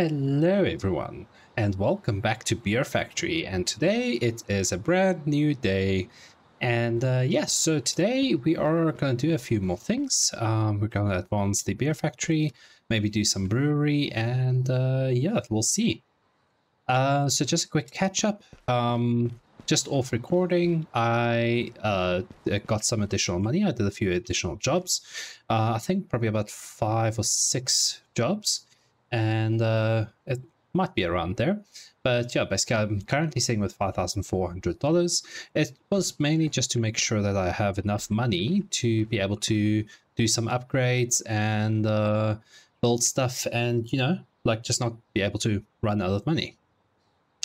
Hello everyone and welcome back to Beer Factory. And today it is a brand new day. And uh, yes so today we are going to do a few more things. Um, we're going to advance the Beer Factory maybe do some brewery and uh, yeah we'll see. Uh, so just a quick catch up um, just off recording I uh, got some additional money. I did a few additional jobs. Uh, I think probably about five or six jobs and uh, it might be around there. But yeah, basically, I'm currently sitting with $5,400. It was mainly just to make sure that I have enough money to be able to do some upgrades and uh, build stuff and, you know, like just not be able to run out of money.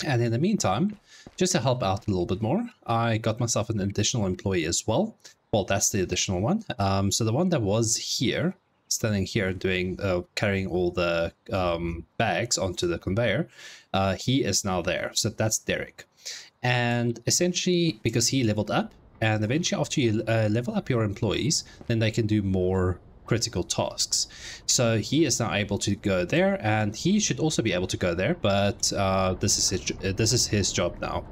And in the meantime, just to help out a little bit more, I got myself an additional employee as well. Well, that's the additional one. Um, so the one that was here standing here doing uh, carrying all the um, bags onto the conveyor, uh, he is now there. So that's Derek. And essentially, because he leveled up, and eventually after you uh, level up your employees, then they can do more critical tasks. So he is now able to go there, and he should also be able to go there, but uh, this is his, this is his job now.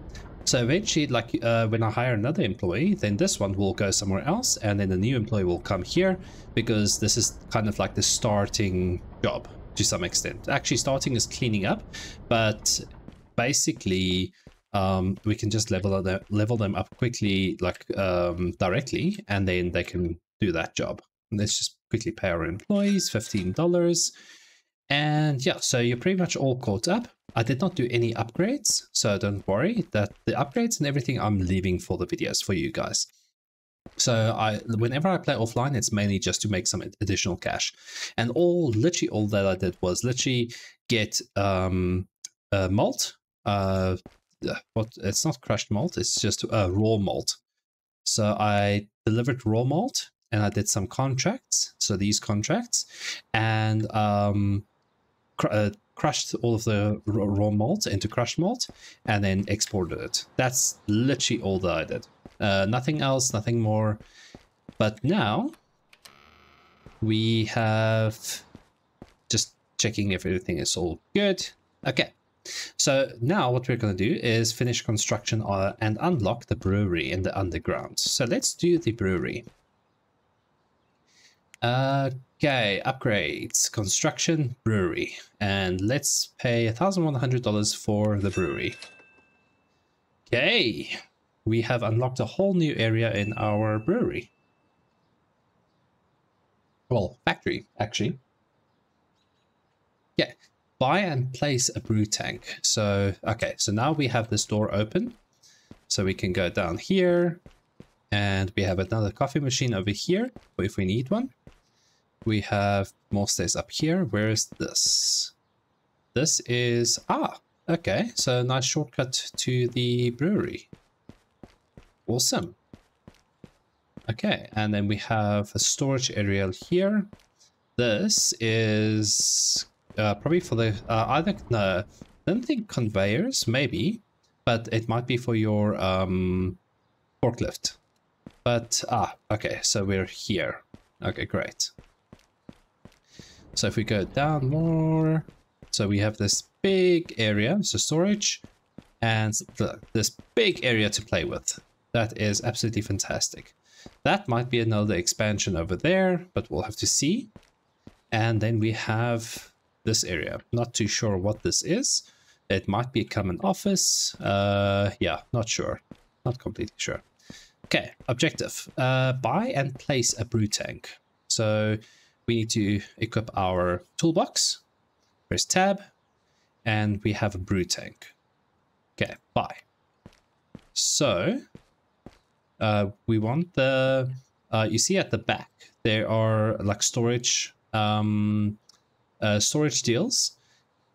So eventually, like uh, when I hire another employee, then this one will go somewhere else, and then the new employee will come here because this is kind of like the starting job to some extent. Actually, starting is cleaning up, but basically um, we can just level them, level them up quickly, like um, directly, and then they can do that job. Let's just quickly pay our employees $15. And yeah, so you're pretty much all caught up. I did not do any upgrades, so don't worry that the upgrades and everything I'm leaving for the videos for you guys. So I, whenever I play offline, it's mainly just to make some additional cash, and all literally all that I did was literally get um, uh, malt. Uh, what it's not crushed malt; it's just uh, raw malt. So I delivered raw malt, and I did some contracts. So these contracts, and um, cr uh, crushed all of the raw malt into crushed malt and then exported it. That's literally all that I did. Uh, nothing else, nothing more. But now we have just checking if everything is all good. Okay. So now what we're going to do is finish construction uh, and unlock the brewery in the underground. So let's do the brewery. Okay, upgrades, construction, brewery. And let's pay $1,100 for the brewery. Okay, we have unlocked a whole new area in our brewery. Well, factory, actually. Yeah, buy and place a brew tank. So, okay, so now we have this door open. So we can go down here. And we have another coffee machine over here, if we need one we have more stairs up here. Where is this? This is... Ah, okay. So nice shortcut to the brewery. Awesome. Okay, and then we have a storage area here. This is uh, probably for the... Uh, either... No, I don't think conveyors, maybe. But it might be for your um, forklift. But, ah, okay, so we're here. Okay, great. So if we go down more, so we have this big area, so storage, and this big area to play with. That is absolutely fantastic. That might be another expansion over there, but we'll have to see. And then we have this area. Not too sure what this is. It might be a common office. Uh, yeah, not sure. Not completely sure. Okay, objective. Uh, buy and place a brew tank. So we need to equip our toolbox. Press tab, and we have a brew tank. Okay, bye. So, uh, we want the, uh, you see at the back, there are like storage, um, uh, storage deals.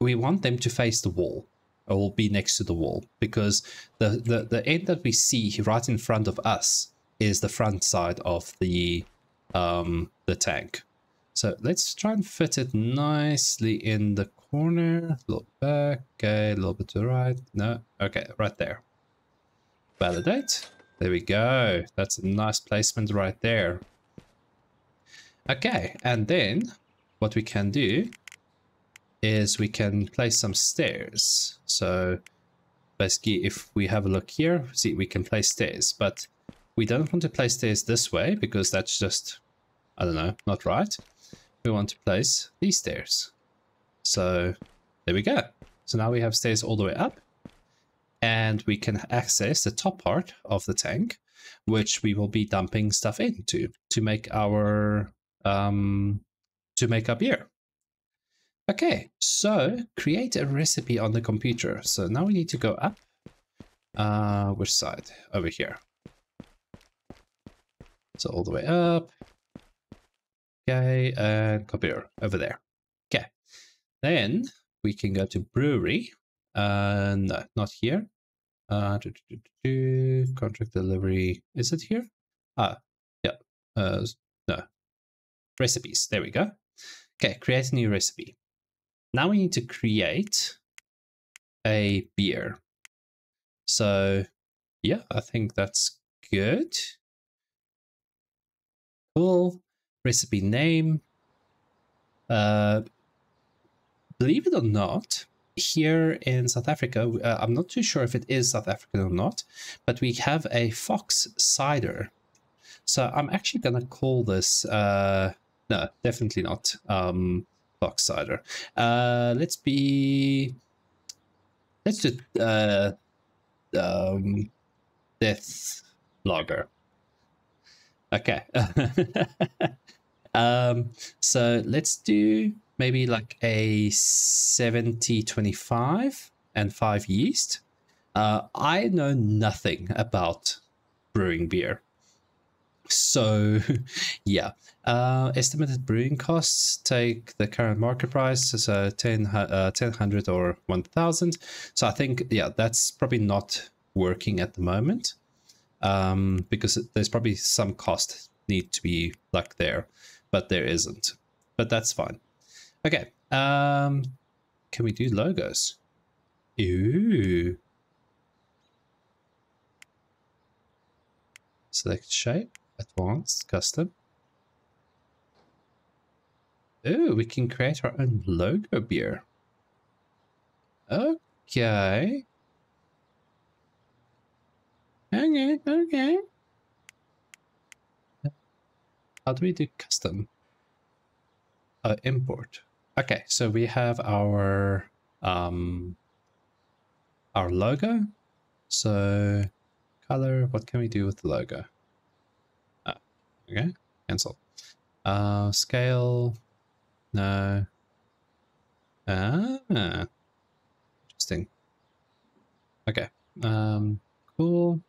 We want them to face the wall or be next to the wall because the, the, the end that we see right in front of us is the front side of the, um, the tank. So let's try and fit it nicely in the corner. A little back, okay, a little bit to the right. No, okay, right there. Validate. There we go. That's a nice placement right there. Okay, and then what we can do is we can place some stairs. So basically, if we have a look here, see, we can place stairs, but we don't want to place stairs this way because that's just, I don't know, not right. We want to place these stairs. So there we go. So now we have stairs all the way up and we can access the top part of the tank, which we will be dumping stuff into to make our, um, to make our beer. Okay, so create a recipe on the computer. So now we need to go up. Uh, which side? Over here. So all the way up. Okay, and computer over there. Okay. Then we can go to brewery. Uh, no, not here. Uh, do, do, do, contract delivery. Is it here? Ah, yeah. Uh, no. Recipes. There we go. Okay, create a new recipe. Now we need to create a beer. So yeah, I think that's good. Cool. Recipe name. Uh, believe it or not, here in South Africa, uh, I'm not too sure if it is South African or not, but we have a fox cider. So I'm actually going to call this, uh, no, definitely not. Um, Fox cider. Uh, let's be. Let's do uh, um, death lager. Okay. um, so let's do maybe like a 70 25 and 5 yeast. Uh, I know nothing about brewing beer. So, yeah, uh, estimated brewing costs take the current market price, so 10, uh, 1000 or 1000. So I think, yeah, that's probably not working at the moment um, because there's probably some cost need to be like there, but there isn't. But that's fine. Okay, um, can we do logos? Ooh. Select shape. Advanced, custom. Ooh, we can create our own logo beer. Okay. Okay, okay. How do we do custom? Uh, import. Okay, so we have our um our logo. So color, what can we do with the logo? Okay, cancel. Uh, scale, no. Ah, interesting. Okay, um, cool.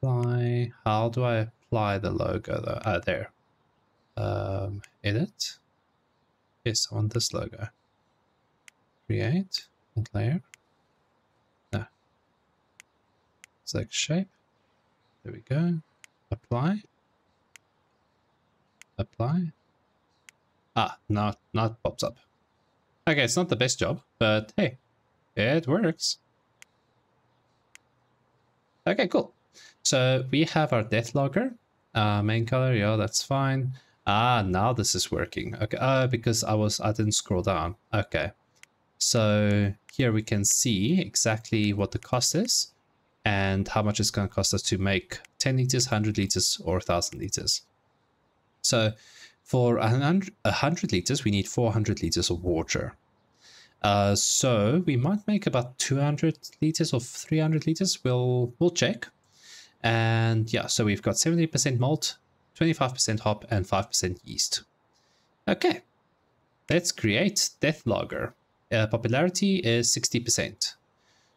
Apply, how do I apply the logo though? Ah, there. Um, edit. Yes, I want this logo. Create, and layer. No. Select shape. There we go. Apply apply. Ah, not not pops up. Okay, it's not the best job, but hey, it works. Okay, cool. So we have our death lager. Uh, main color, yeah, that's fine. Ah, now this is working. Okay, uh, because I was I didn't scroll down. Okay, so here we can see exactly what the cost is and how much it's going to cost us to make 10 liters, 100 liters, or 1000 liters. So for 100, 100 liters, we need 400 liters of water. Uh, so we might make about 200 liters or 300 liters. We'll we'll check. And yeah, so we've got 70% malt, 25% hop, and 5% yeast. Okay, let's create Death Lager. Uh, popularity is 60%.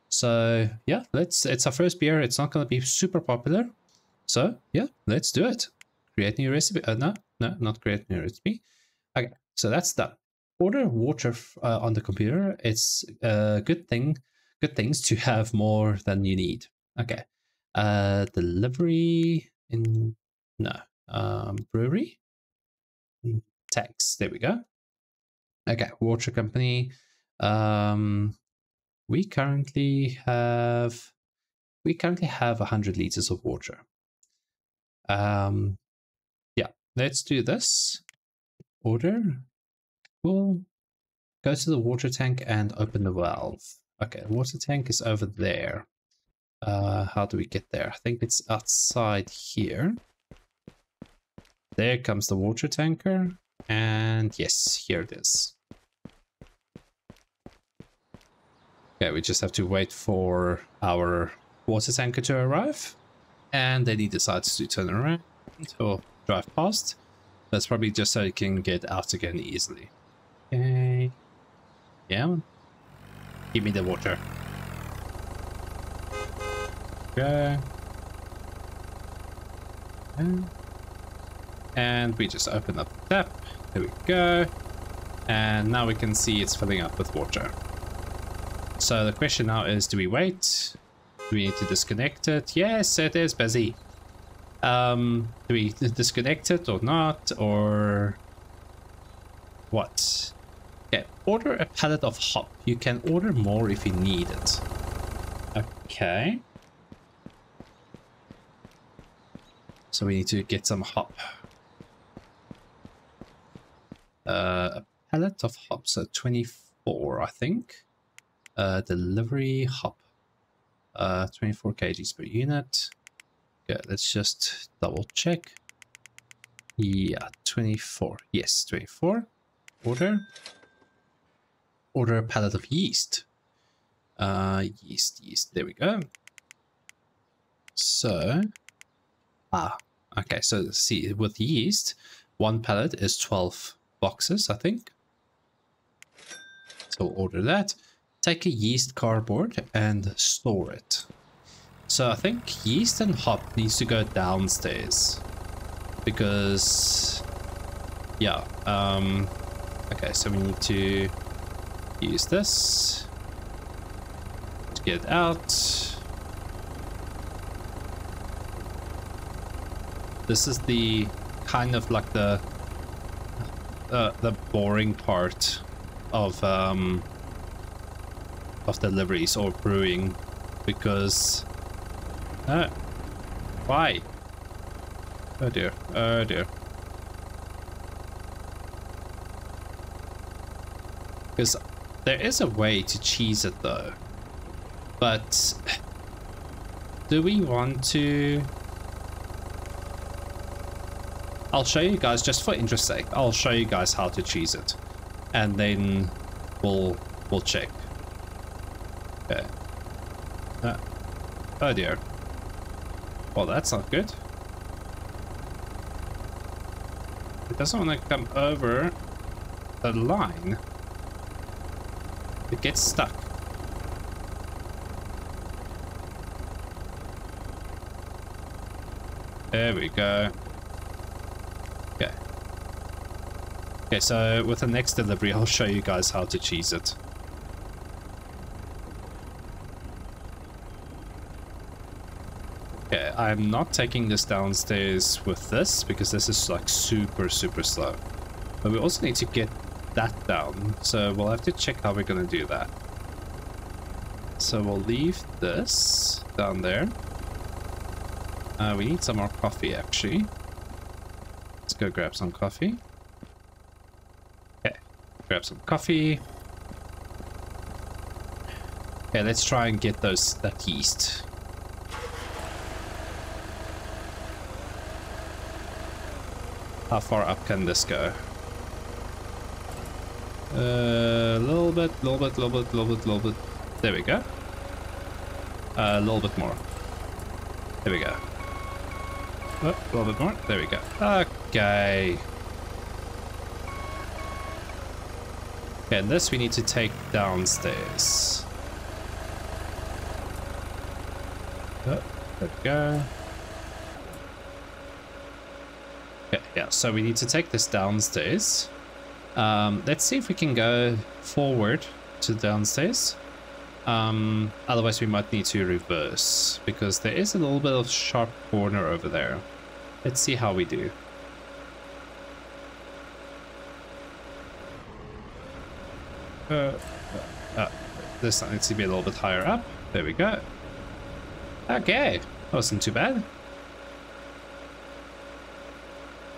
So yeah, let's. It's our first beer. It's not going to be super popular. So yeah, let's do it create new recipe. Uh, no, no, not create new recipe. Okay, so that's done. Order water uh, on the computer. It's a good thing. Good things to have more than you need. Okay. Uh, delivery in no um, brewery mm, tax. There we go. Okay, water company. Um, we currently have we currently have 100 liters of water. Um, yeah, let's do this. Order. We'll go to the water tank and open the valve. Okay, water tank is over there. Uh, how do we get there? I think it's outside here. There comes the water tanker. And yes, here it is. Okay, we just have to wait for our water tanker to arrive. And then he decides to turn around or drive past. That's probably just so he can get out again easily. Okay. Yeah. Give me the water. Okay. And we just open up the tap. There we go. And now we can see it's filling up with water. So the question now is, do we wait? Do we need to disconnect it? Yes, it is busy. Um, do we disconnect it or not? Or what? Okay, order a pallet of hop. You can order more if you need it. Okay. So we need to get some hop. Uh, a pallet of hops at 24, I think. Uh, delivery hop. Uh, 24 kgs per unit. Okay, let's just double check. Yeah, 24. Yes, 24. Order. Order a pallet of yeast. Uh, yeast, yeast. There we go. So, ah, okay. So see, with yeast, one pallet is 12 boxes, I think. So order that. Take a yeast cardboard and store it. So I think yeast and hop needs to go downstairs. Because, yeah, um, okay, so we need to use this to get out. This is the kind of like the uh, the boring part of um, of deliveries or brewing because uh, why? Oh dear oh dear. Because there is a way to cheese it though. But do we want to I'll show you guys just for interest sake I'll show you guys how to cheese it and then we'll we'll check Okay. Uh, oh dear. Well, that's not good. It doesn't want to come over the line. It gets stuck. There we go. Okay. Okay, so with the next delivery, I'll show you guys how to cheese it. Okay, I'm not taking this downstairs with this because this is like super, super slow. But we also need to get that down. So we'll have to check how we're going to do that. So we'll leave this down there. Uh, we need some more coffee actually. Let's go grab some coffee. Grab some coffee. Okay, let's try and get those that yeast. How far up can this go? A uh, little bit, little bit, little bit, little bit, little bit. There we go. A uh, little bit more. There we go. Oh, a little bit more. There we go. Okay. Okay, this we need to take downstairs. Oh, there we go. Okay, yeah, so we need to take this downstairs. Um, let's see if we can go forward to downstairs. Um, otherwise we might need to reverse because there is a little bit of sharp corner over there. Let's see how we do. Uh, uh, uh, this needs to be a little bit higher up. There we go. Okay, that wasn't too bad.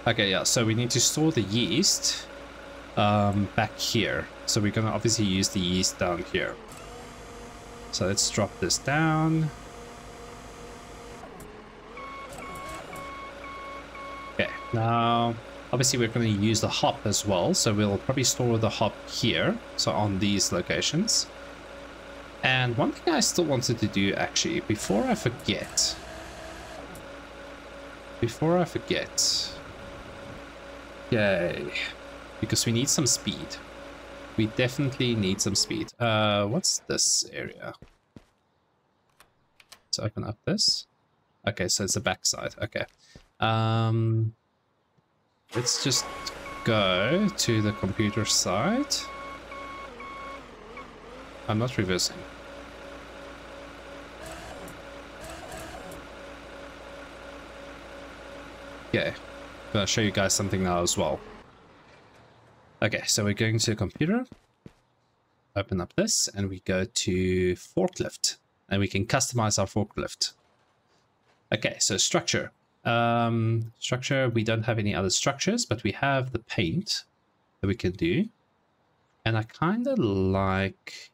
Okay, yeah, so we need to store the yeast um, back here. So we're going to obviously use the yeast down here. So let's drop this down. Okay, now obviously we're going to use the hop as well. So we'll probably store the hop here. So on these locations. And one thing I still wanted to do actually, before I forget, before I forget, yay, because we need some speed. We definitely need some speed. Uh, what's this area? Let's open up this. Okay, so it's the backside. Okay. Um, let's just go to the computer side. I'm not reversing. Okay, I'm gonna show you guys something now as well. Okay, so we're going to computer, open up this, and we go to forklift, and we can customize our forklift. Okay, so structure. Um, structure, we don't have any other structures, but we have the paint that we can do. And I kind of like,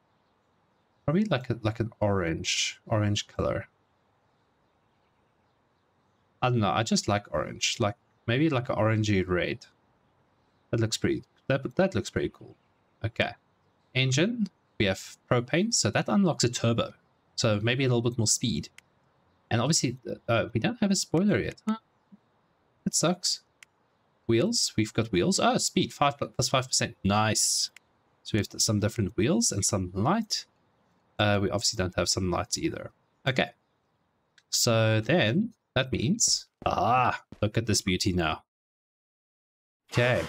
probably like a, like an orange, orange color. I don't know. I just like orange. Like maybe like an orangey red. That looks pretty. That that looks pretty cool. Okay. Engine. We have propane, so that unlocks a turbo. So maybe a little bit more speed. And obviously, uh, we don't have a spoiler yet. Huh? It sucks. Wheels. We've got wheels. Oh, speed. 5 plus 5%. Nice. So we have some different wheels and some light. Uh, we obviously don't have some lights either. Okay. So then that means... Ah, look at this beauty now. Okay.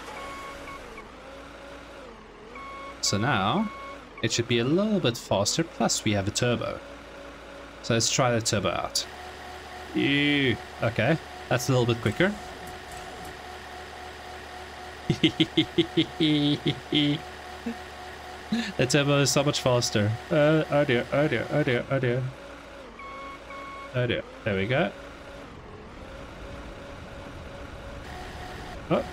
So now, it should be a little bit faster, plus we have a turbo. So let's try the turbo out. Ew. Okay, that's a little bit quicker. the turbo is so much faster. Uh, oh dear, oh dear, oh dear, oh dear. Oh dear, there we go. Oh,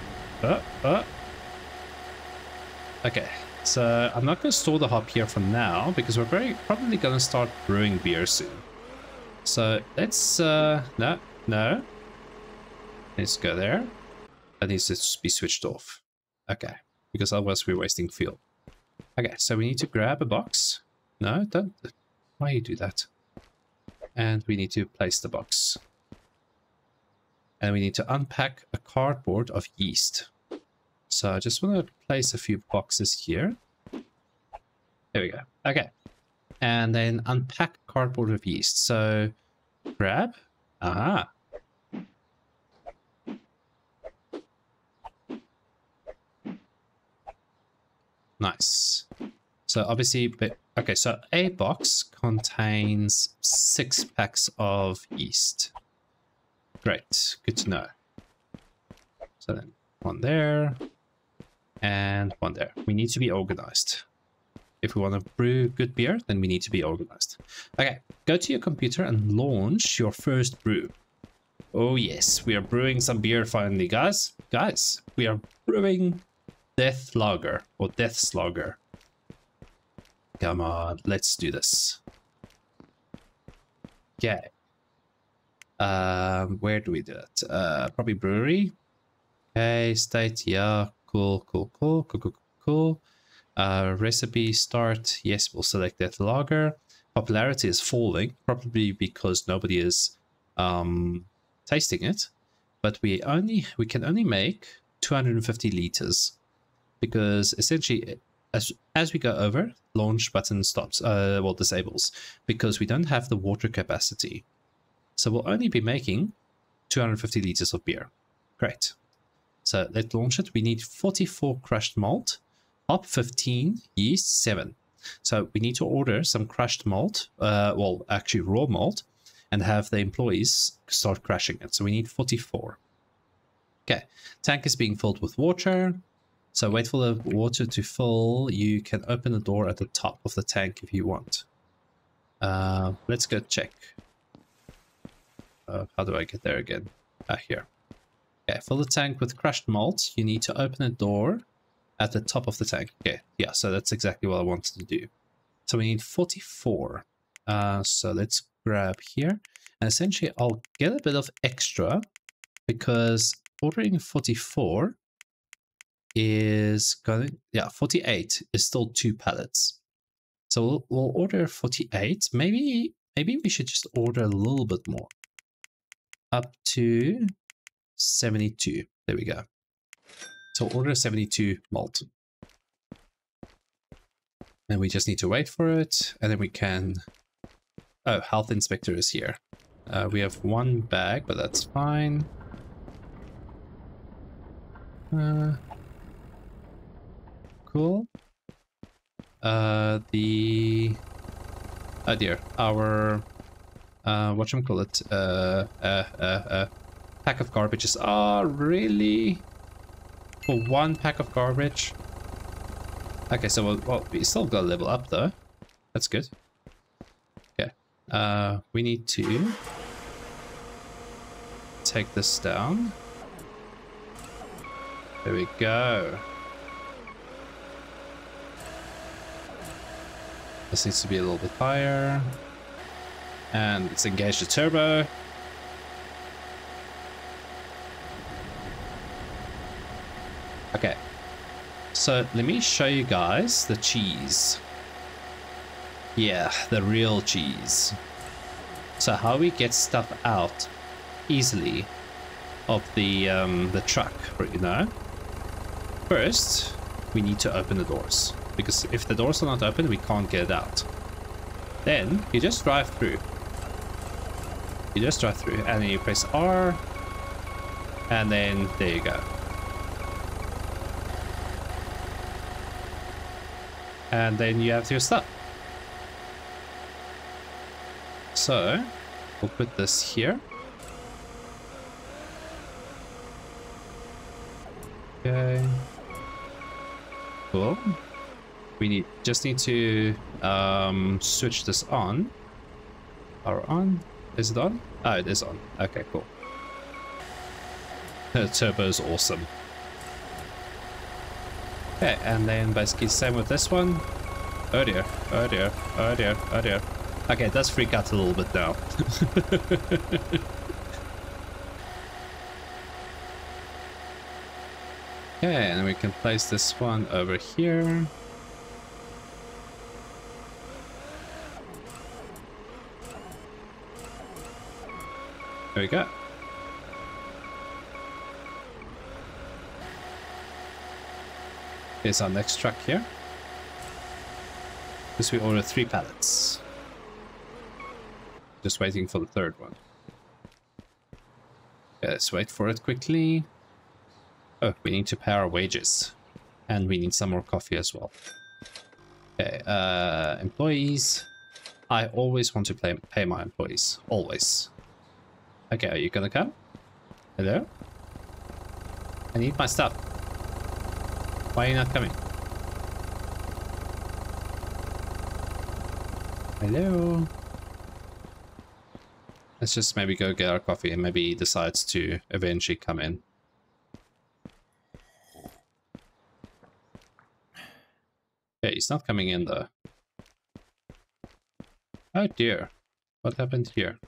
oh, oh. Okay, so I'm not going to store the hop here for now because we're very probably going to start brewing beer soon. So let's, uh, no, no. Let's go there. That needs to be switched off. Okay, because otherwise we're wasting fuel. Okay, so we need to grab a box. No, don't. Why you do that? And we need to place the box and we need to unpack a cardboard of yeast. So I just want to place a few boxes here. There we go. Okay. And then unpack cardboard of yeast. So grab. Aha. Nice. So obviously, but okay, so a box contains six packs of yeast. Great, good to know. So then one there and one there. We need to be organized. If we want to brew good beer, then we need to be organized. Okay, go to your computer and launch your first brew. Oh yes, we are brewing some beer finally, guys. Guys, we are brewing Death Lager or Death Lager. Come on, let's do this. Okay. Um, where do we do it? Uh, probably brewery. Okay, state. Yeah, cool, cool, cool, cool, cool, cool. Uh, recipe start. Yes, we'll select that lager. Popularity is falling, probably because nobody is um, tasting it. But we only we can only make 250 liters because essentially as as we go over, launch button stops. Uh, well, disables because we don't have the water capacity. So we'll only be making 250 liters of beer. Great. So let's launch it. We need 44 crushed malt, hop 15, yeast 7. So we need to order some crushed malt, uh, well, actually raw malt, and have the employees start crushing it. So we need 44. Okay, tank is being filled with water. So wait for the water to fill. You can open the door at the top of the tank if you want. Uh, let's go check. Uh, how do I get there again? Ah, here. Okay, fill the tank with crushed malt. You need to open a door at the top of the tank. Okay, yeah, so that's exactly what I wanted to do. So we need 44. Uh, so let's grab here. And essentially, I'll get a bit of extra because ordering 44 is going, yeah, 48 is still two pallets. So we'll, we'll order 48. Maybe, maybe we should just order a little bit more. Up to 72. There we go. So order 72 malt. And we just need to wait for it. And then we can... Oh, health inspector is here. Uh, we have one bag, but that's fine. Uh, cool. Uh, the... Oh dear, our... Uh, whatchamacallit? Uh, uh, uh, uh, pack of garbages. Oh, really? For one pack of garbage? Okay, so we'll, well, we still got to level up though. That's good. Okay. Uh, we need to take this down. There we go. This needs to be a little bit higher. And let's engage the turbo. Okay. So let me show you guys the cheese. Yeah, the real cheese. So how we get stuff out easily of the um, the truck, you know. First, we need to open the doors because if the doors are not open, we can't get it out. Then you just drive through. You just drive through and then you press R and then there you go. And then you have your stuff. So, we'll put this here. Okay. Cool. We need just need to um, switch this on. Power on. Is it on? Oh, it is on. Okay, cool. The turbo is awesome. Okay, and then basically same with this one. Oh dear, oh dear, oh dear, oh dear. Okay, it does freak out a little bit now. okay, and we can place this one over here. There we go. Here's our next truck here. This we order three pallets. Just waiting for the third one. Let's wait for it quickly. Oh, we need to pay our wages. And we need some more coffee as well. Okay, uh, employees. I always want to pay my employees. Always. Okay, are you gonna come? Hello? I need my stuff. Why are you not coming? Hello? Let's just maybe go get our coffee and maybe he decides to eventually come in. Okay, he's not coming in though. Oh dear. What happened here?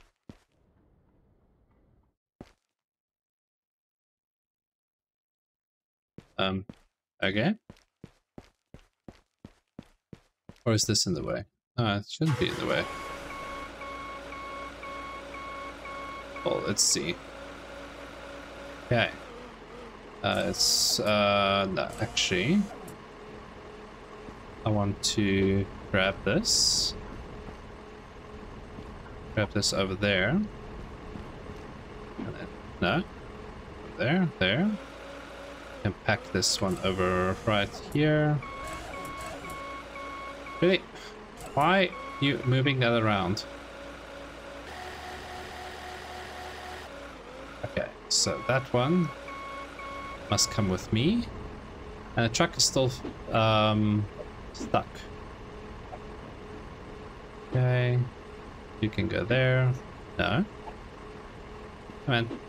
Um, Okay. Or is this in the way? Ah, it shouldn't be in the way. Well, let's see. Okay. Uh, it's, uh, no, actually. I want to grab this. Grab this over there. No. There, there can pack this one over right here. Really? Why you moving that around? Okay, so that one must come with me. And the truck is still um, stuck. Okay, you can go there. No. Come on.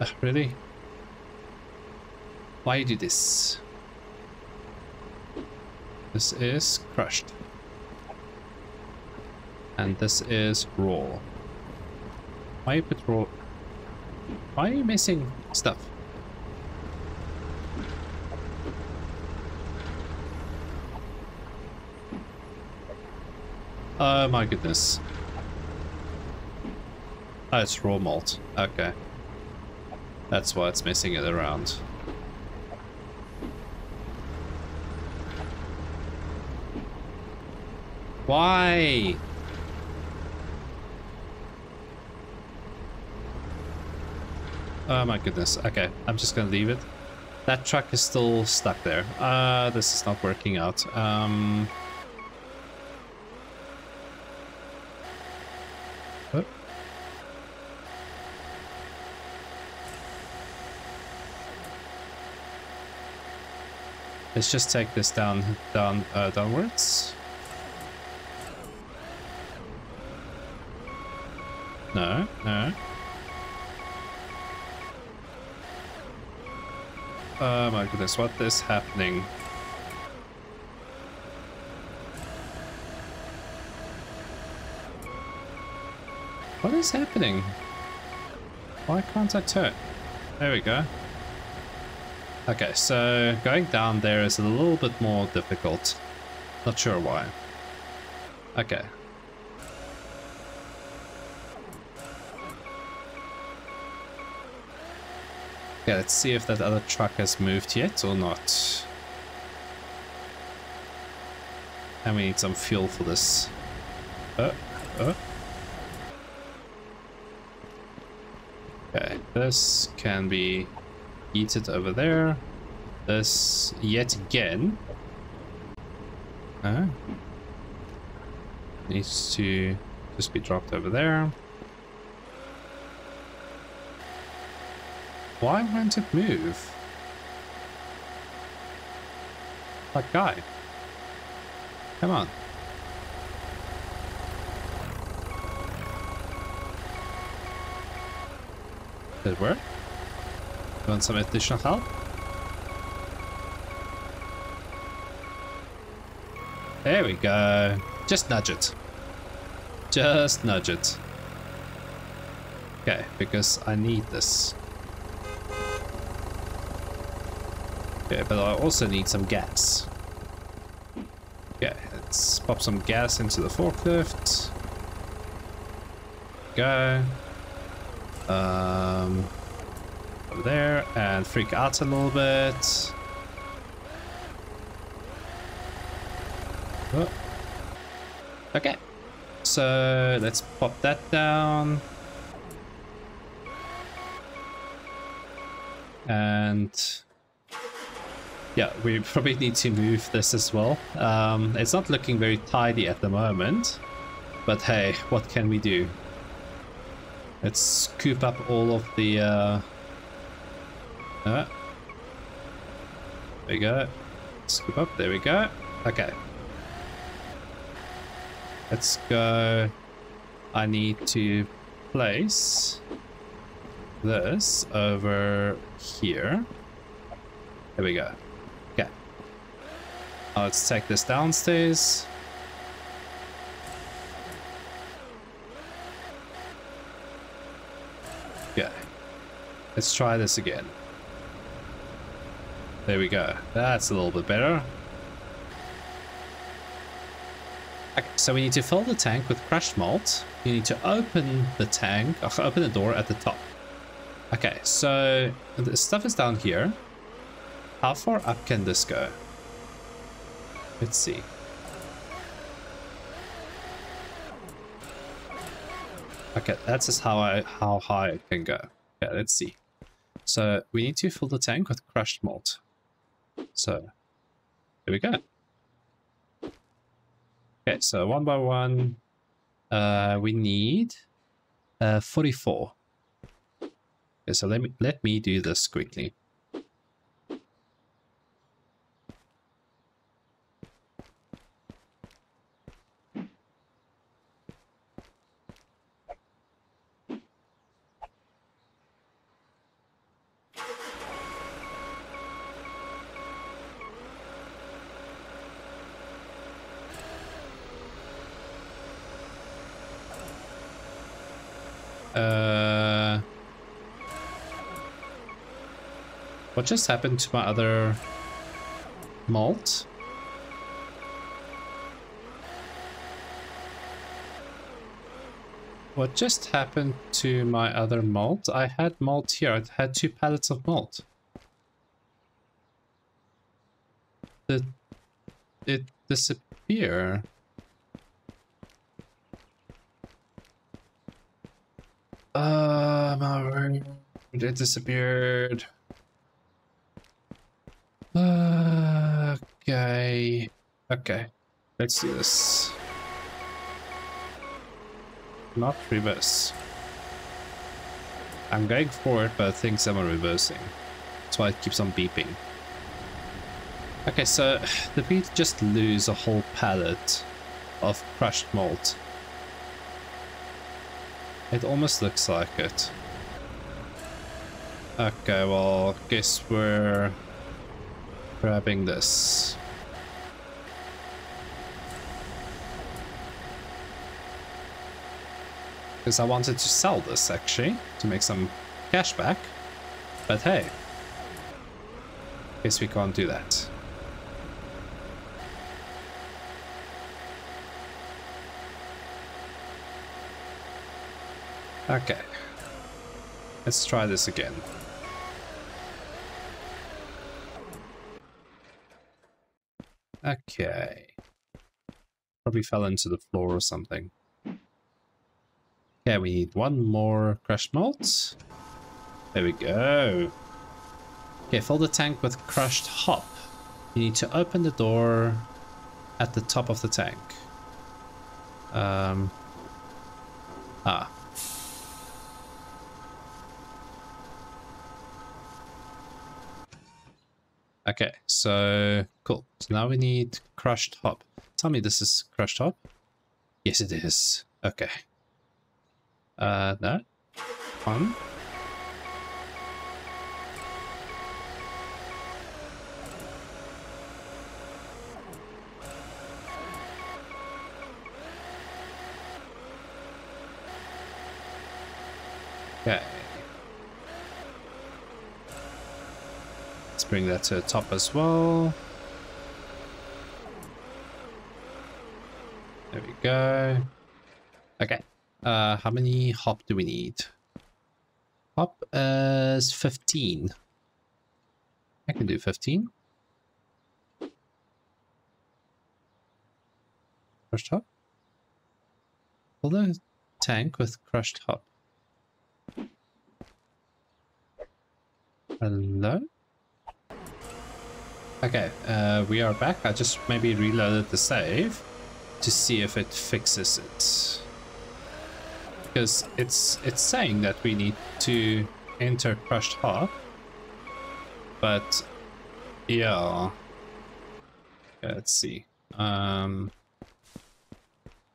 Uh, really? Why do this? This is crushed. And this is raw. Why put raw? Why are you missing stuff? Oh my goodness. Oh, it's raw malt. Okay. That's why it's missing it around. Why? Oh my goodness. Okay, I'm just gonna leave it. That truck is still stuck there. Uh, this is not working out. Um... Oh. Let's just take this down, down, uh, downwards. No, no. Oh my goodness, what is happening? What is happening? Why can't I turn? There we go. Okay, so going down there is a little bit more difficult. Not sure why. Okay, Okay, let's see if that other truck has moved yet or not. And we need some fuel for this. Uh, uh. Okay, this can be heated over there. This yet again. Uh, needs to just be dropped over there. Why won't it move? That guy. Come on. Did it work? Want some additional help? There we go. Just nudge it. Just nudge it. Okay, because I need this. Okay, but I also need some gas. Okay, let's pop some gas into the forklift. Go. Um, over there and freak out a little bit. Oh. Okay, so let's pop that down. And yeah, we probably need to move this as well. Um, it's not looking very tidy at the moment, but hey, what can we do? Let's scoop up all of the... Uh... Uh, there we go. Scoop up, there we go. Okay. Let's go. I need to place this over here. There we go. Uh, let's take this downstairs. Okay. Let's try this again. There we go. That's a little bit better. Okay, so we need to fill the tank with crushed malt. You need to open the tank, uh, open the door at the top. Okay, so the stuff is down here. How far up can this go? Let's see. Okay, that's just how I how high it can go. Okay, let's see. So we need to fill the tank with crushed malt. So here we go. Okay, so one by one, uh, we need uh, 44. Okay, so let me let me do this quickly. What just happened to my other malt? What just happened to my other malt? I had malt here. I had two pallets of malt. Did it disappear? Uh, my word. It disappeared. Okay. Okay. Let's do this. Not reverse. I'm going forward, but think I'm reversing. That's why it keeps on beeping. Okay, so the beat just lose a whole pallet of crushed malt. It almost looks like it. Okay, well, guess we're grabbing this. Because I wanted to sell this, actually, to make some cash back. But hey, guess we can't do that. Okay. Let's try this again. Okay. Probably fell into the floor or something. Yeah, we need one more crushed malt. There we go. Okay, fill the tank with crushed hop. You need to open the door at the top of the tank. Um, ah, Okay, so cool. So now we need crushed hop. Tell me this is crushed hop? Yes, it is. Okay. Uh, no? One. Bring that to the top as well. There we go. Okay. Uh, how many hop do we need? Hop is 15. I can do 15. Crushed hop. Fill the tank with crushed hop. Hello? Okay, uh, we are back. I just maybe reloaded the save to see if it fixes it. Because it's it's saying that we need to enter crushed hop. But yeah. Okay, let's see. Um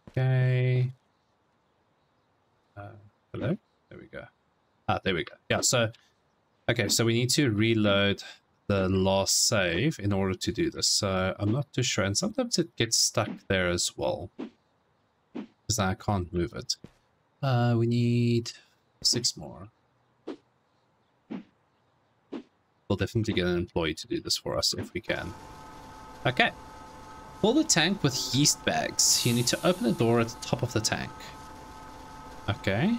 Okay. Uh, hello? There we go. Ah, there we go. Yeah, so okay, so we need to reload the last save in order to do this. So I'm not too sure. And sometimes it gets stuck there as well. Because I can't move it. Uh, we need six more. We'll definitely get an employee to do this for us if we can. Okay. Fill the tank with yeast bags. You need to open the door at the top of the tank. Okay.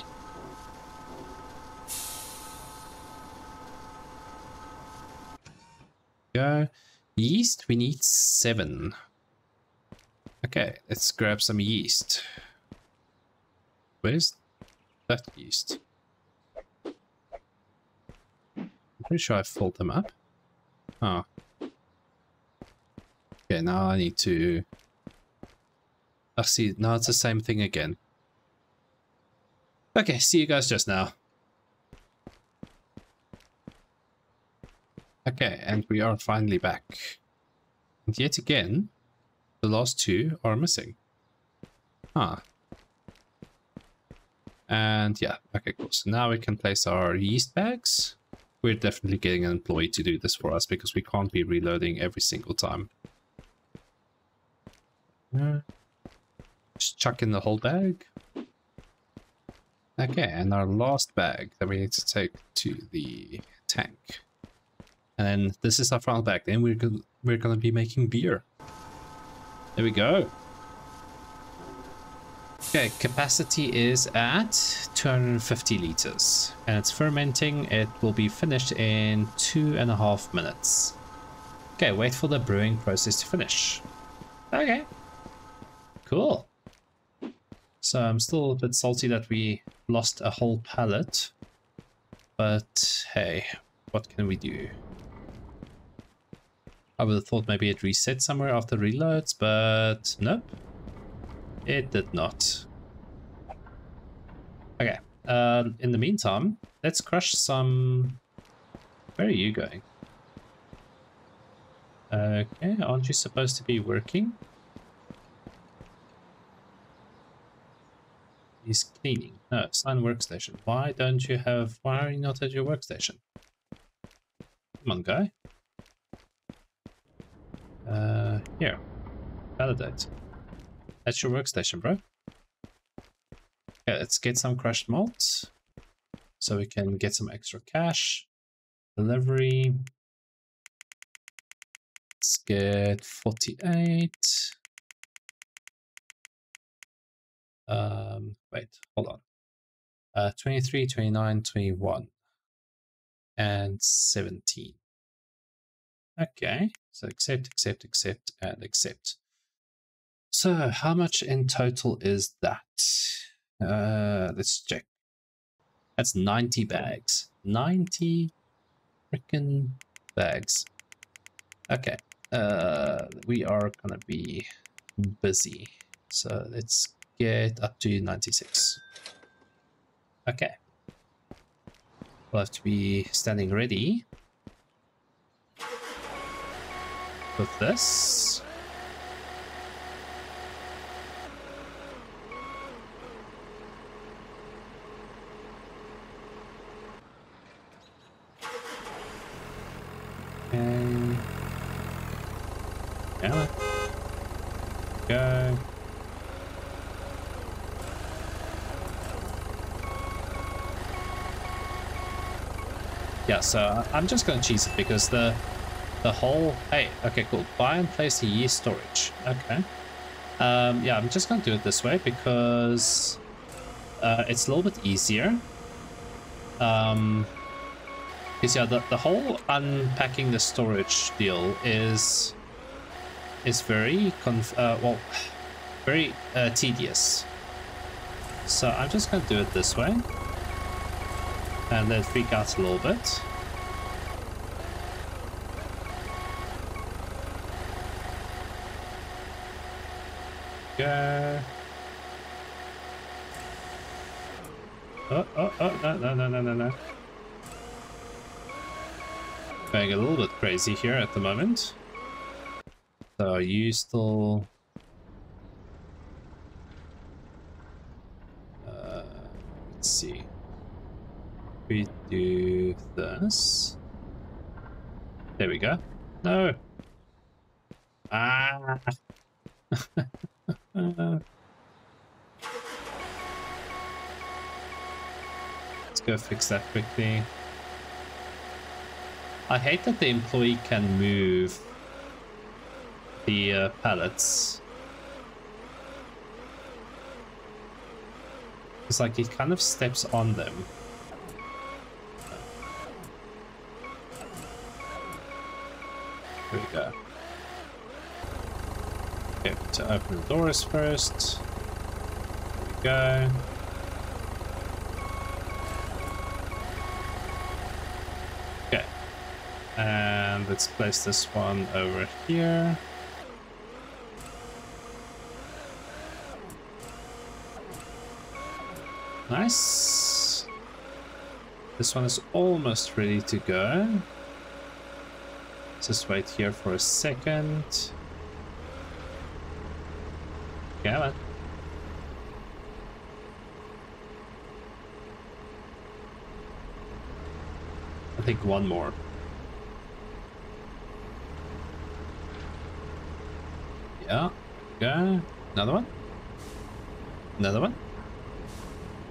Go. Yeast, we need seven. Okay, let's grab some yeast. Where's that yeast? I'm pretty sure I filled them up. Oh. Okay, now I need to... I see, now it's the same thing again. Okay, see you guys just now. Okay, and we are finally back. And yet again, the last two are missing. Ah. And yeah, okay, cool. So now we can place our yeast bags. We're definitely getting an employee to do this for us because we can't be reloading every single time. Just chuck in the whole bag. Okay, and our last bag that we need to take to the tank. And this is our front bag. Then we're gonna, we're gonna be making beer. There we go. Okay, capacity is at 250 liters and it's fermenting. It will be finished in two and a half minutes. Okay, wait for the brewing process to finish. Okay, cool. So I'm still a bit salty that we lost a whole pallet, but hey, what can we do? I would have thought maybe it reset somewhere after reloads, but nope. It did not. Okay. Uh, in the meantime, let's crush some... Where are you going? Okay, aren't you supposed to be working? He's cleaning. No, sign workstation. Why don't you have... Why are you not at your workstation? Come on, guy. Uh, here. Validate. That's your workstation, bro. Okay, let's get some crushed malts. So we can get some extra cash. Delivery. Let's get 48. Um, wait, hold on. Uh, 23, 29, 21. And 17. Okay, so accept, accept, accept, and accept. So how much in total is that? Uh, let's check. That's 90 bags. 90 freaking bags. Okay. Uh, we are gonna be busy. So let's get up to 96. Okay. We'll have to be standing ready with this. Yeah. Go. Yeah, so I'm just gonna cheese it because the the whole hey okay cool. Buy and place a year storage. Okay. Um yeah i'm just gonna do it this way because uh it's a little bit easier. Um because yeah the, the whole unpacking the storage deal is is very conf uh, well very uh, tedious. So i'm just gonna do it this way. And then freak out a little bit go. Oh, oh, oh, no, no, no, no, no, no. Going a little bit crazy here at the moment. So you still... Uh, let's see. We do this. There we go. No. Ah. Uh, let's go fix that quickly. I hate that the employee can move the uh, pallets. It's like he kind of steps on them. Here we go. To open the doors first. There we go. Okay. And let's place this one over here. Nice. This one is almost ready to go. Just wait here for a second. Come on. I think one more. Yeah. Okay. Another one? Another one?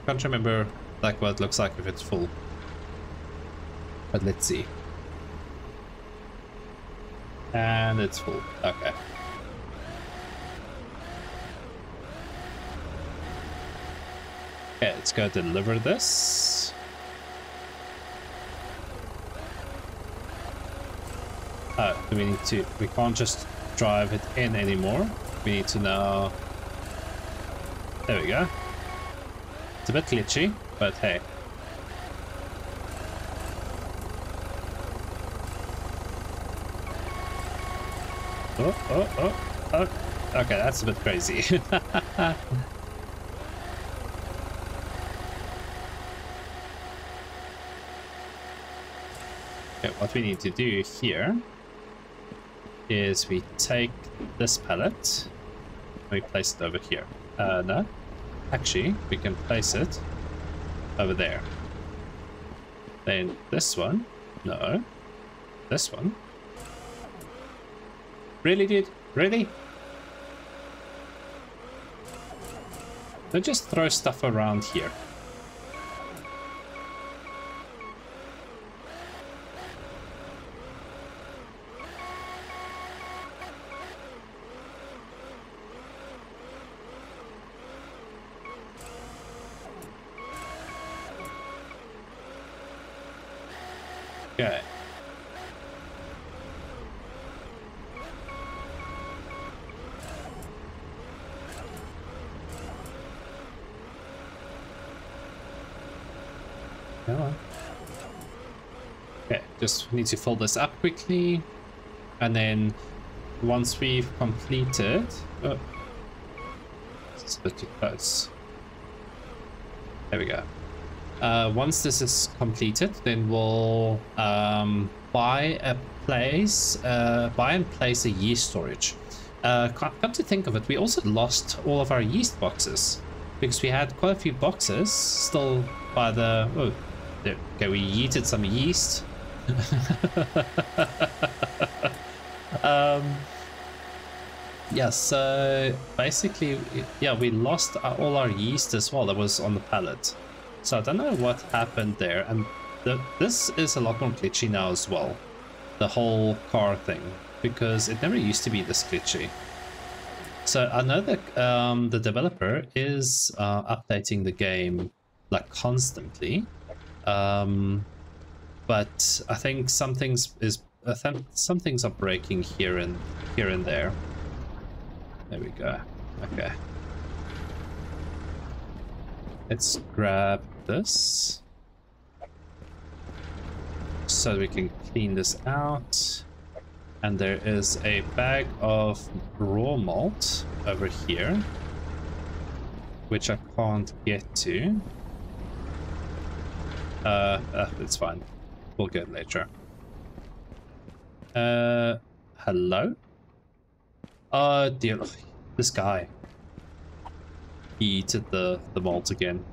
Can't remember like what it looks like if it's full. But let's see. And it's full. Okay. Let's go deliver this. Oh, we need to, we can't just drive it in anymore. We need to now, there we go. It's a bit glitchy, but hey. Oh, oh, oh, oh. Okay, that's a bit crazy. Okay, what we need to do here is we take this pallet and we place it over here. Uh, no, actually, we can place it over there. Then this one, no, this one. Really, dude? Really? Don't just throw stuff around here. Okay. Come on. Okay, just need to fold this up quickly. And then once we've completed... Oh, it's a bit too close. There we go. Uh, once this is completed, then we'll um, buy a place, uh, buy and place a yeast storage. Uh, come to think of it, we also lost all of our yeast boxes because we had quite a few boxes still by the. Oh, there, okay, we yeeted some yeast. um, yeah, so basically, yeah, we lost all our yeast as well that was on the pallet. So I don't know what happened there, and the, this is a lot more glitchy now as well, the whole car thing, because it never used to be this glitchy. So I know that um, the developer is uh, updating the game like constantly, um, but I think some things is some things are breaking here and here and there. There we go. Okay. Let's grab this so we can clean this out and there is a bag of raw malt over here which I can't get to uh, uh it's fine we'll get it later uh hello uh dear this guy he eated the the malt again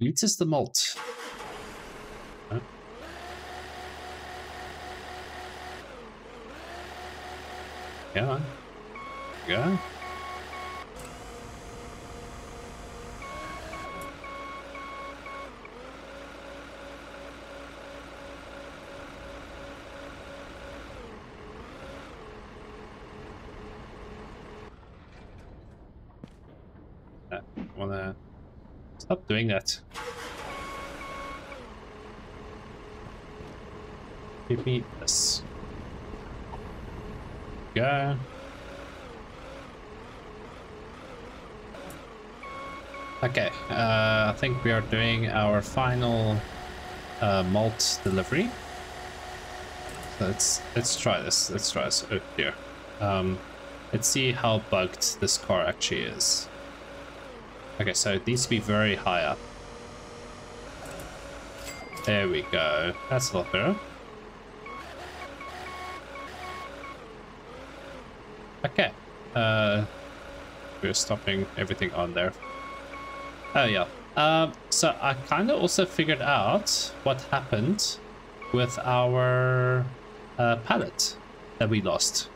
He Eats the malt. Huh? Come on. Stop doing that. Give me this. Okay, uh, I think we are doing our final uh, malt delivery. Let's let's try this. Let's try this. Oh dear. Um, let's see how bugged this car actually is. Okay, so it needs to be very high up. There we go. That's a lot better. Okay. Uh, we're stopping everything on there. Oh, yeah. Um, so I kind of also figured out what happened with our uh, pallet that we lost.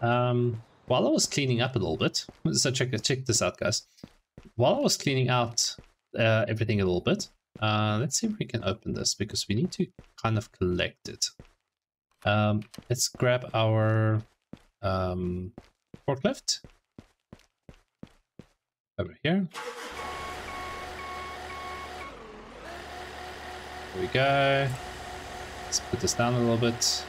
Um, while I was cleaning up a little bit, so check check this out, guys. While I was cleaning out uh, everything a little bit, uh, let's see if we can open this because we need to kind of collect it. Um, let's grab our um, forklift over here. There we go. Let's put this down a little bit.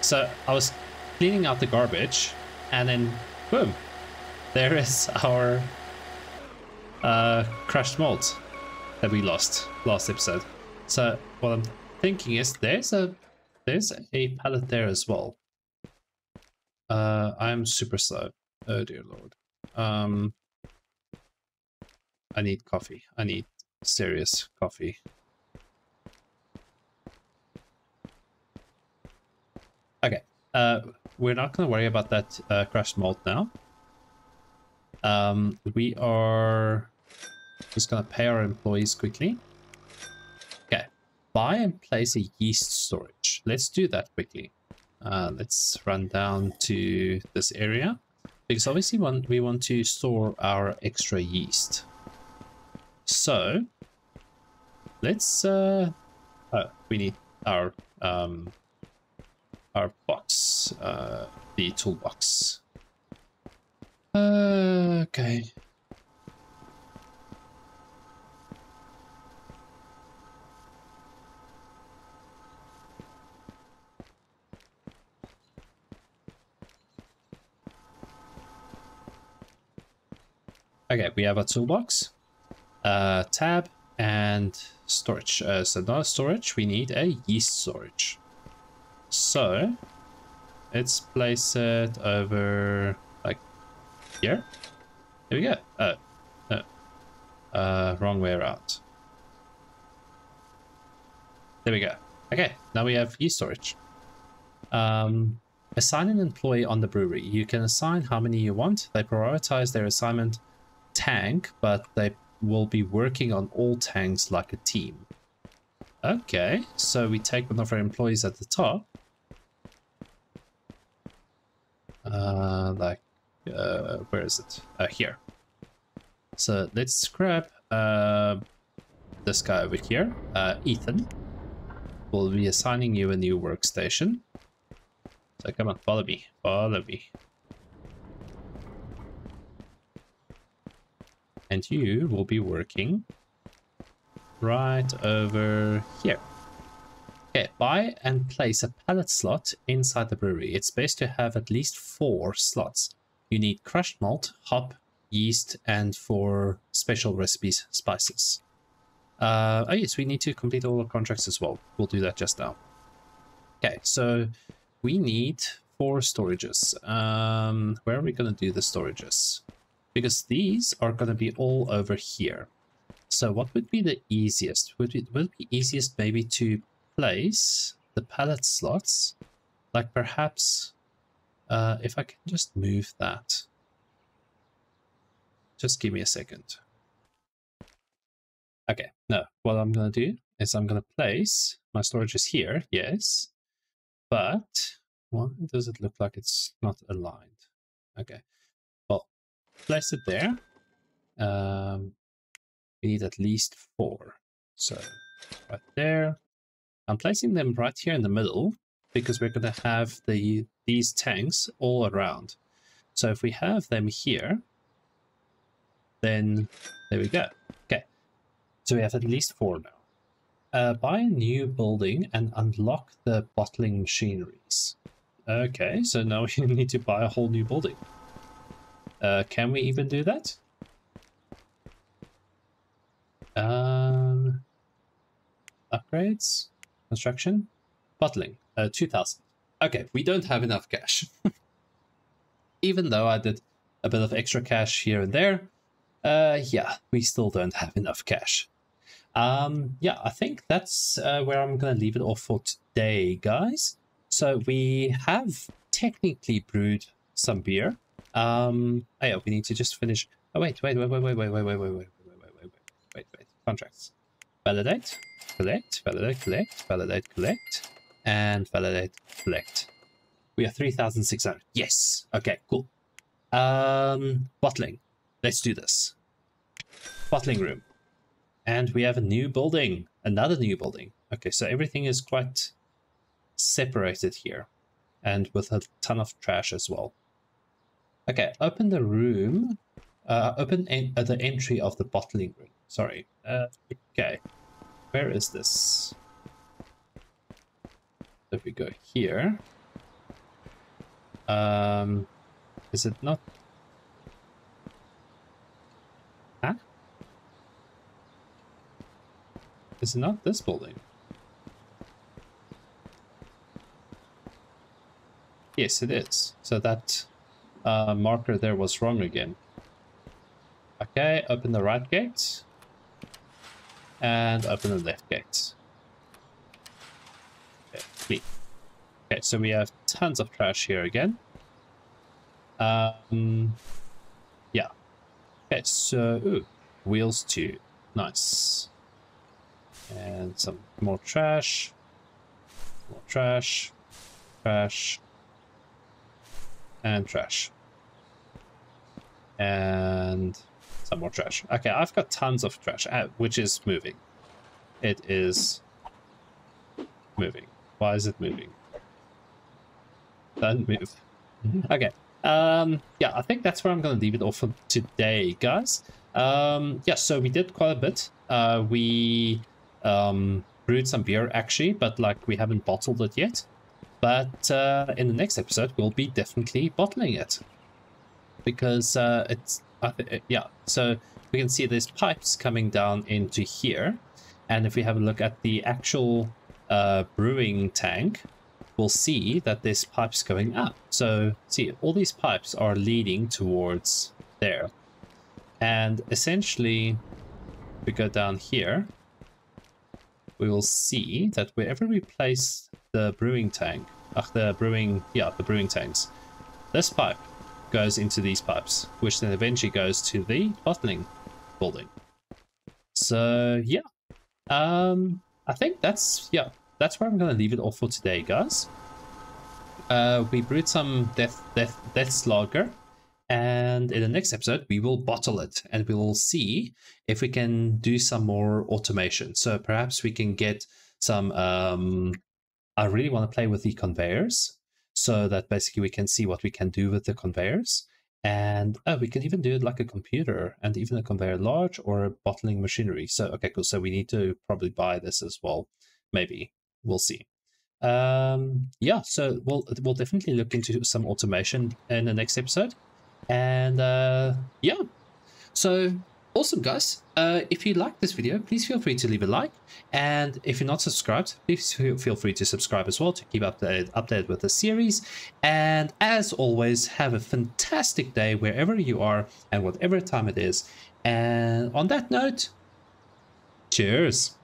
So I was cleaning out the garbage and then boom, there is our uh, crushed malt that we lost last episode. So what I'm thinking is there's a there's a pallet there as well. Uh, I'm super slow. Oh dear lord. Um, I need coffee. I need serious coffee. Okay. Uh, we're not going to worry about that uh, crushed malt now. Um, we are just to pay our employees quickly. Okay. Buy and place a yeast storage. Let's do that quickly. Uh, let's run down to this area. Because obviously one, we want to store our extra yeast. So, let's... Uh, oh, we need our um, our box, uh, the toolbox. Uh, okay. Okay, we have a toolbox, a tab, and storage. Uh, so not storage, we need a yeast storage. So, let's place it over like here. Here we go. Oh, no. Uh, wrong way around. There we go. Okay, now we have yeast storage. Um, assign an employee on the brewery. You can assign how many you want. They prioritize their assignment tank, but they will be working on all tanks like a team. Okay, so we take one of our employees at the top uh, like uh, where is it? Uh, here. So let's grab uh, this guy over here, uh, Ethan. We'll be assigning you a new workstation. So come on, follow me, follow me. And you will be working right over here. Okay, buy and place a pallet slot inside the brewery. It's best to have at least four slots. You need crushed malt, hop, yeast, and for special recipes, spices. Uh, oh yes, we need to complete all the contracts as well. We'll do that just now. Okay, so we need four storages. Um, where are we going to do the storages? Because these are going to be all over here. So what would be the easiest? Would it, would it be easiest maybe to place the pallet slots, like perhaps uh, if I can just move that. Just give me a second. Okay, no, what I'm going to do is I'm going to place my storages here, yes, but why does it look like it's not aligned? Okay, place it there. Um, we need at least four. So right there, I'm placing them right here in the middle because we're going to have the these tanks all around. So if we have them here, then there we go. Okay, so we have at least four now. Uh, buy a new building and unlock the bottling machineries. Okay, so now we need to buy a whole new building. Uh, can we even do that? Um, upgrades? Construction? Bottling, uh, 2000. Okay, we don't have enough cash. Even though I did a bit of extra cash here and there, uh, yeah, we still don't have enough cash. Um, yeah, I think that's uh, where I'm going to leave it off for today, guys. So we have technically brewed some beer. Um, oh yeah, we need to just finish. Oh wait, wait, wait, wait, wait, wait, wait, wait, wait, wait, wait, wait, wait, wait, wait. Contracts. Validate collect, validate, collect, validate, collect, and validate, collect. We are 3,600. Yes. Okay, cool. Um, bottling. Let's do this. bottling room. And we have a new building, another new building. Okay, so everything is quite separated here and with a ton of trash as well. Okay, open the room. Uh, open en uh, the entry of the bottling room. Sorry. Uh, okay, where is this? If we go here, um, is it not? Huh? Is it not this building? Yes, it is. So that uh, marker there was wrong again. Okay, open the right gate. And open the left gate. Okay, clean. Okay, so we have tons of trash here again. Um, yeah. Okay, so, ooh, wheels too. Nice. And some more trash. More trash. Trash and trash. And some more trash. Okay, I've got tons of trash, uh, which is moving. It is moving. Why is it moving? Don't move. okay. Um, yeah, I think that's where I'm going to leave it off for today, guys. Um, yeah, so we did quite a bit. Uh, we um, brewed some beer, actually, but like we haven't bottled it yet. But uh, in the next episode, we'll be definitely bottling it. Because uh, it's, uh, yeah, so we can see there's pipes coming down into here. And if we have a look at the actual uh, brewing tank, we'll see that there's pipes going up. So see, all these pipes are leading towards there. And essentially, we go down here, we will see that wherever we place the brewing tank, uh, the brewing, yeah, the brewing tanks, this pipe goes into these pipes, which then eventually goes to the bottling building. So yeah, um, I think that's, yeah, that's where I'm going to leave it all for today, guys. Uh, we brewed some Death, Death, Death's Lager, and in the next episode, we will bottle it and we will see if we can do some more automation. So perhaps we can get some. Um, I really want to play with the conveyors so that basically we can see what we can do with the conveyors. And oh, we can even do it like a computer and even a conveyor large or a bottling machinery. So, okay, cool. So we need to probably buy this as well. Maybe. We'll see. Um, yeah, so we'll, we'll definitely look into some automation in the next episode. And uh, yeah, so awesome, guys. Uh, if you like this video, please feel free to leave a like. And if you're not subscribed, please feel free to subscribe as well to keep updated, updated with the series. And as always, have a fantastic day wherever you are and whatever time it is. And on that note, cheers.